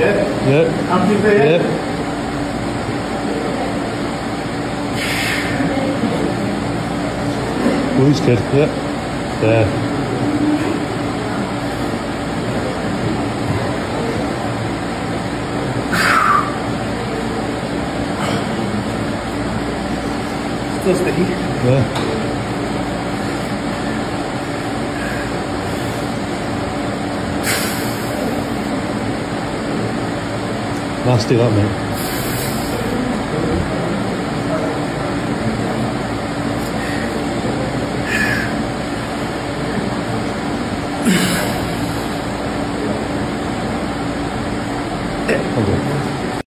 Yeah. Yeah. Amplifier. Yeah. Oh, he's good. Yeah. There. still the heat. Yeah. Let's do that, mate. Okay.